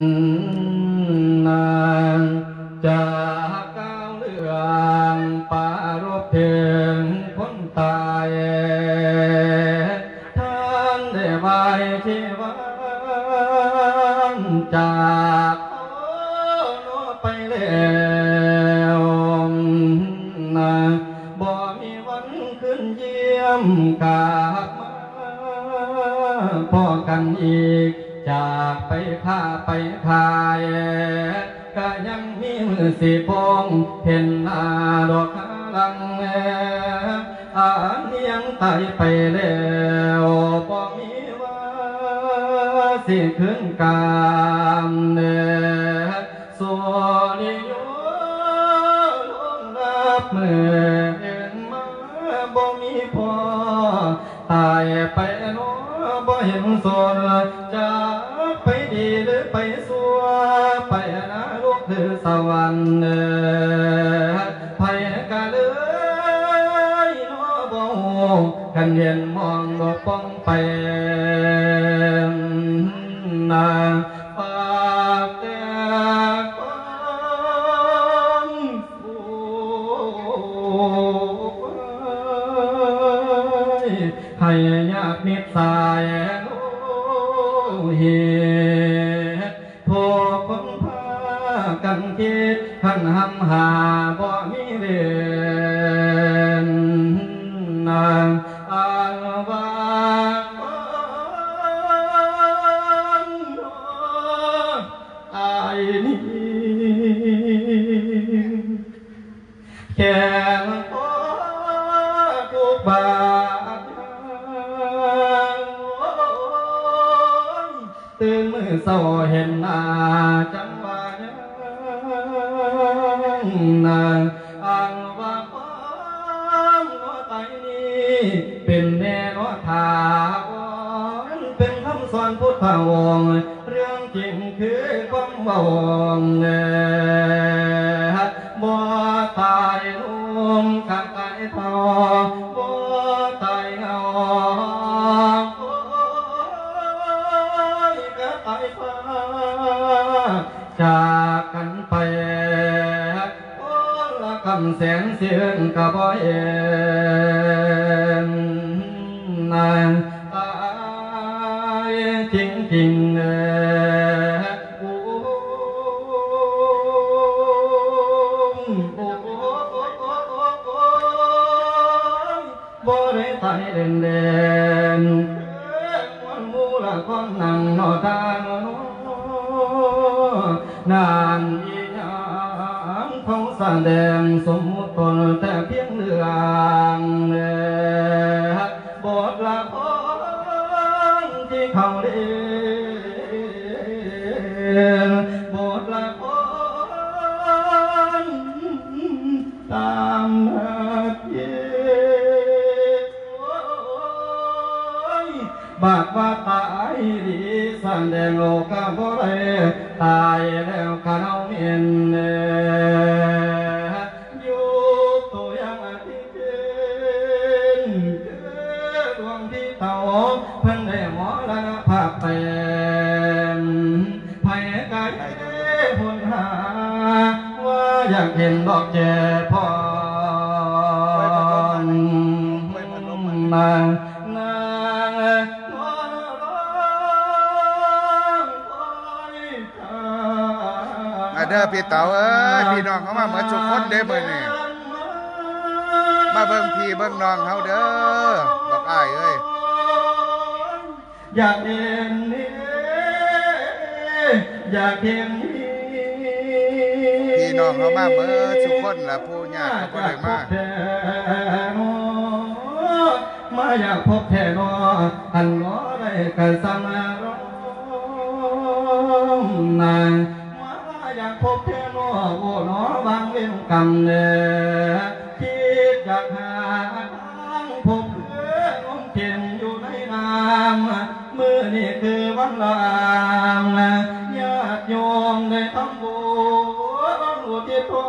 นานจากก้าวเรื่องปารบถึงคนตายท่านได้ไว้ที่วันจากโอ้ไปแล้วนะบ่มีวันขึ้นเยี่ยมกลับมาพ่อกันอีก จากไปค้าไปขายก็ยังมีมือสีพงเห็นหน้าดอกลังอ่านยังตายไปแล้วบ่มีว่าสิขึ้นกามเนส่วนโยลงรับมือเห็นมาบ่มีพอตายไป เนาะบ่เห็นส่วนจะไปดีหรือไปสัวไปนะลูกคือสวรรค์ไปกะเลยนาะบ่ฮู้กันเห็นมองบ่ป้องไป อนพุทธวงศ์เรื่องจริงคือความเบาเน่บ่ตายนุ่มขันตายทอบ่ตายเงาโอ้ยก็ตายฟ้าจากกันไปโอ้ละคำแสนเสียงกะบ่เอ็นนาง จริงเอ่อโอ้โอ้โอ้โอ้โอ้โอ้โอ้บ่ได้ตายเด่นเด่นๆวันมูละคนนังนอทาโนนานอีหยังเขาแสดงสมมุติตนแต่เพียงเรื่องเอ่อ ตายดีแสดงโลกาบ่ได้ตายแล้วข้าเอาเมียนเอ่ออยู่ตัวย่างอาทิเป็นคือดวงที่เต่าเพิ่นได้หมอละภาพเป็นไผกายผลหาว่าอยากเห็นดอกแจพ เด้อพี่เต๋าเอ้ยพี่น้องเขามาเหมือนสุกคนเด้อมื้อนี้มาเบิ่งพี่เบิ่งน้องเฮาเด้อบักอ้ายเอ้ยอยากเห็นนี่อยากเห็นนี่พี่น้องเขามาเหมือนสุกคนล่ะผู้ยากเขาบ่ได้มามาอยากพบแทนออันง้อได้กะสังร้องนางมาอยาก พบแทนอโอ้หนอบางเว้นกรรมเน่คิดอยากหาทางพบเพื่อนมเข็มอยู่ในน้ำมือนี่คือวันลางญาติโยมได้ทำบุญอุทิศทอ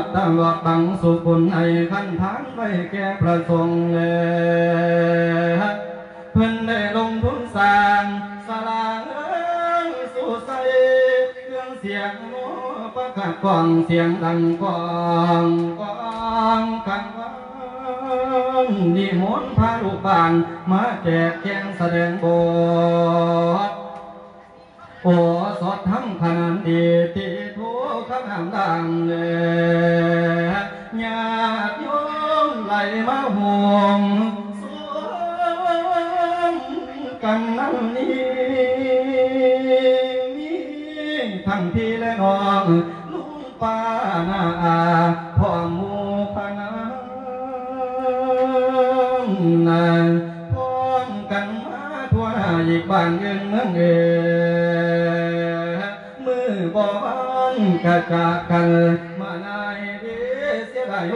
ดตลอดบังสุขุนให้ขันทานไว้แก่พระสงฆ์เอ่อเพิ่นได้ลง ประกาศกองเสียงดังกองกองกันวันนิมนต์พาลูกบานมาแจกแจงแสดงบทโอสดทำขนาดดีที่ทุกขนามดังเลยญาติโยมไหลมาห่วงสวมกันนั่นนี้มีทั้งพี่และน้อง อาพ่อมูพนันนางพร้อมกันมาทั่วหน้าอีกบ้านเงินเมืองเอมือบอนกะกะกันมานายเดเสียดายโย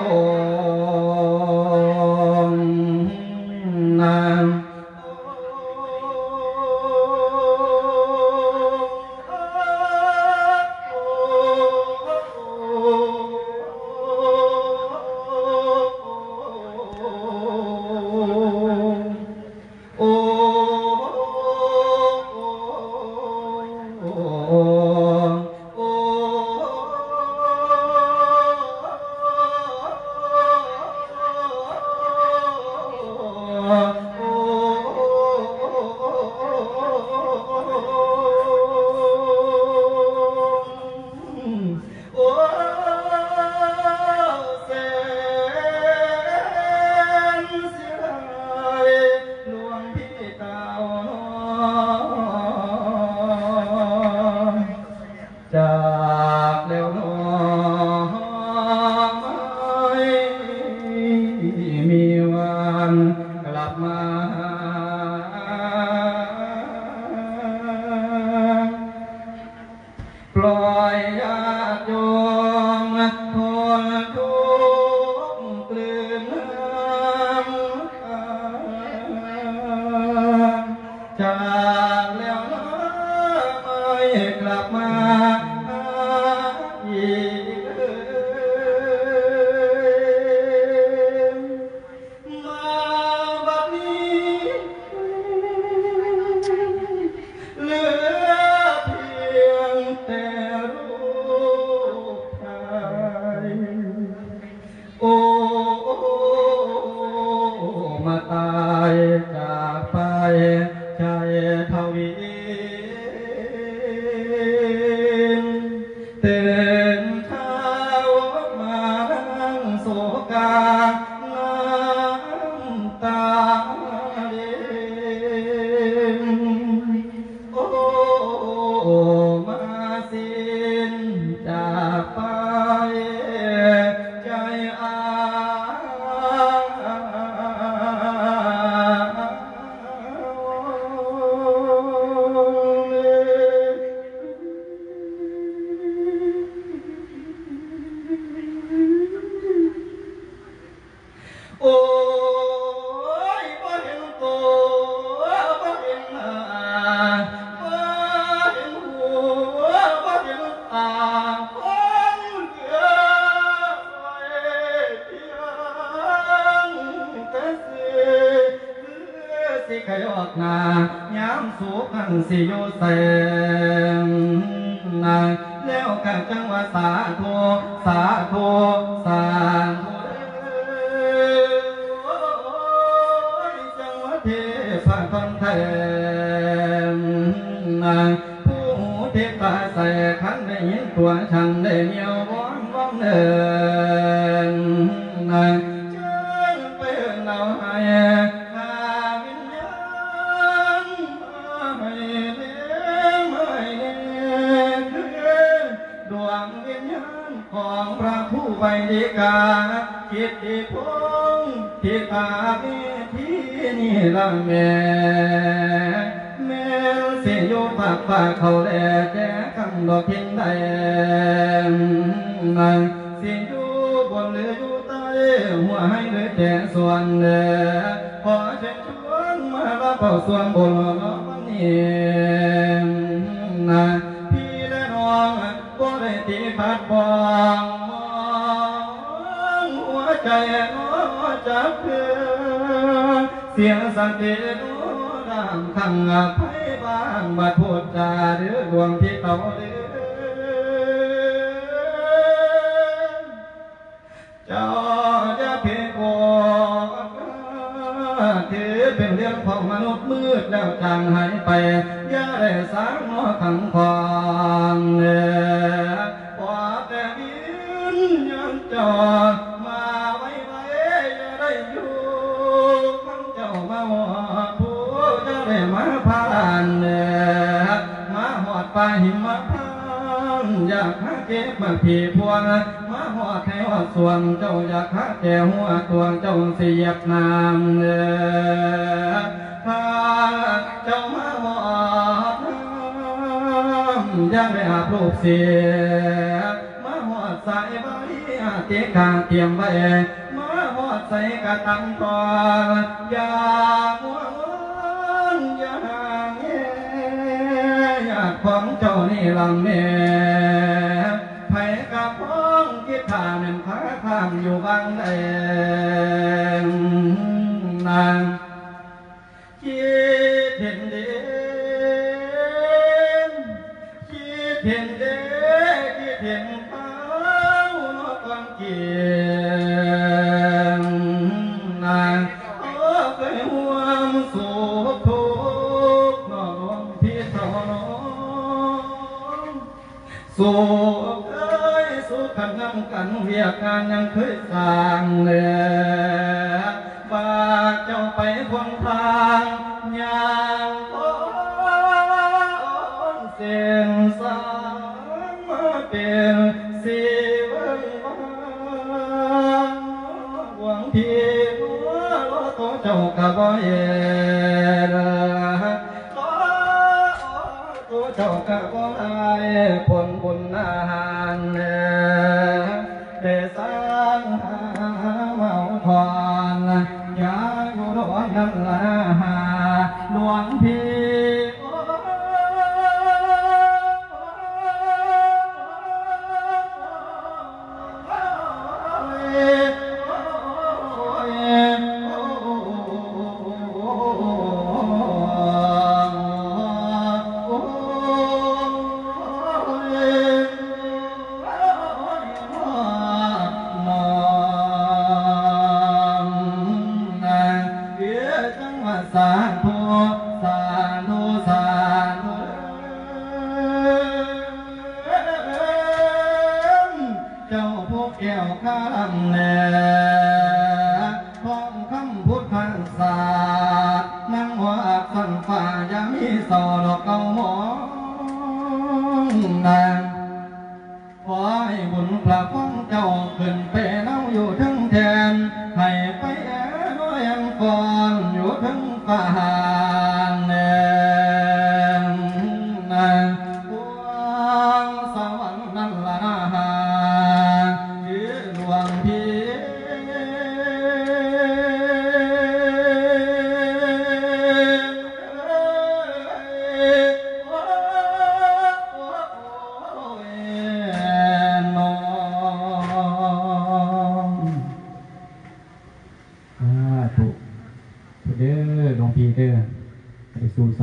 โปล่อย แล้วก็จังว่าสาธุสาธุสาธุจังว่าเทพพันแทนนางผู้เทพาใส่ขันได้ยินตัวฉันได้เหนียวว้อนว้อนเดินนางเชิญไปเอาให้ ไวยดีกากิตติพงทิตาเมธีนี่ละแม่แม่สิโยฝากฝากเขาแลแจ้คำดอกทิ้งใดนั่งสิยูบนหรืออยู่ใต้หัวให้เหลือแต่ส่วนเด้อขอเชิญชวนมารับเข้าส่วนบนน้องนี้นพี่และน้องก็ได้ตีพัดบอง ไก่โนจักเพื่อเสียงสันติโน้นามขังอภัยบางบาดพูดจาหรือดวงที่เขาเดือเจ้าจะเพียงกถือเป็นเรื่องของมนุษย์มืดแล้วจางหายไปย่าได้สร้างหัวขังของเอานต์อยากหาเก็บมาผีพวงมาหอดให้หอดสวงเจ้าอยากหาแก่หัวตวงเจ้าเสียบน้ำเนื้อถ้าเจ้ามาหอดยังได้อาบรูปเสียมาหอดใส่ใบเตียกางเตรียมไว้มาหอดใส่กระตังตอนอยากหัว ของเจ้านี่ลำเน่ไผกับพ้องคิดทานันพาข้ามอยู่บางแดงนางคิดเห็นเด่นคิดเห็นเด่นคิดเห็นเขานอกกองเกียงนางโอ้เคย สู้เอ้ยสู้กันนำกันเวียกงานยังเคยสร้างเลือว่าเจ้าไปคนทางยางคนเสียงสางมเป็นสีเบิ่งบางหวังที่หัวรอตัวเจ้ากับเย็นตัว เจ้าก็บ่ได้ผลบุญอาหารได้สร้างหาเมาทอนยาอยู่ร้อนน้ำลาหาหลวงพี่ ก่อนอยู่ทั้งป่า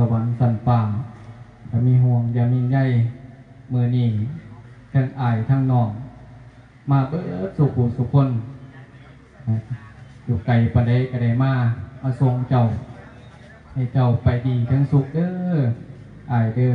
สวรรค์สันป่าอย่ามีห่วงอย่ามีใยมือนี่ทั้งอายทั้งนอง มาเบิดสุขุสุคน อยู่ไกลปานใดกระได้มาอาทรงเจ้า ให้เจ้าไปดีทั้งสุขเด้ออายเด้อ